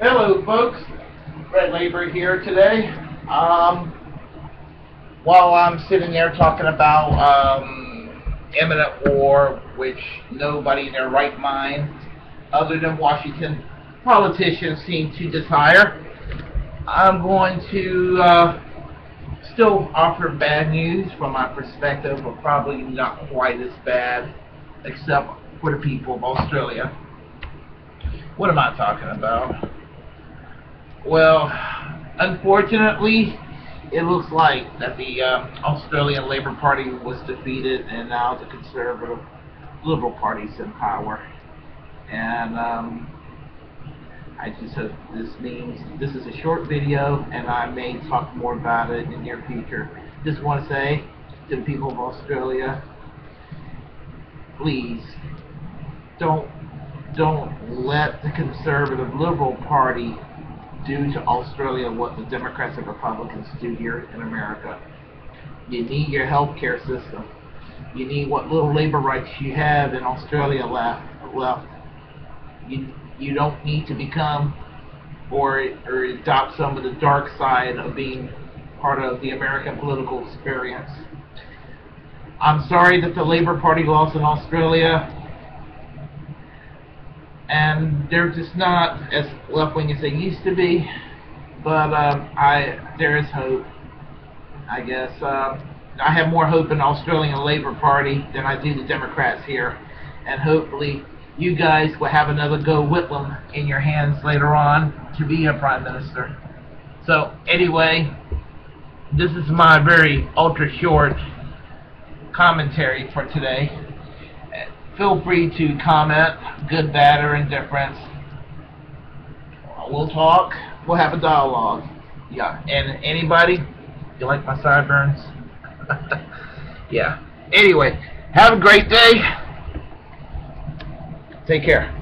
Hello, folks. Red Labor here today. Um, while I'm sitting there talking about um, imminent war, which nobody in their right mind, other than Washington politicians, seem to desire, I'm going to uh, still offer bad news from my perspective, but probably not quite as bad, except for the people of Australia. What am I talking about? Well, unfortunately, it looks like that the uh, Australian Labor Party was defeated, and now the Conservative Liberal Party's in power. And um, I just hope this means this is a short video, and I may talk more about it in the near future. Just want to say to the people of Australia, please don't don't let the Conservative Liberal Party do to Australia what the Democrats and Republicans do here in America. You need your health care system. You need what little labor rights you have in Australia left. left. You, you don't need to become or, or adopt some of the dark side of being part of the American political experience. I'm sorry that the Labor Party lost in Australia and they're just not as left wing as they used to be. But um, I there is hope. I guess uh, I have more hope in the Australian Labor Party than I do the Democrats here, and hopefully you guys will have another Gough Whitlam in your hands later on to be a prime minister. So anyway, this is my very ultra short commentary for today feel free to comment, good, bad, or indifference. We'll talk. We'll have a dialogue. Yeah. And anybody, you like my sideburns? yeah. Anyway, have a great day. Take care.